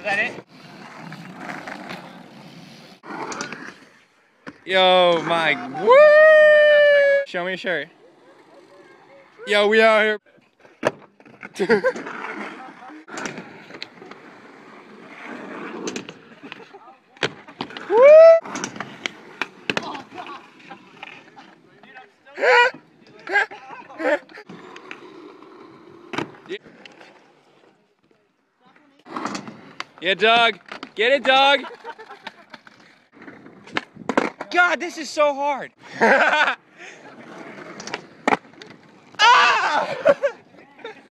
Is that it? Yo, my woo! Show me your shirt. Yo, we out here. Yeah, Doug. Get it, Doug. God, this is so hard. ah!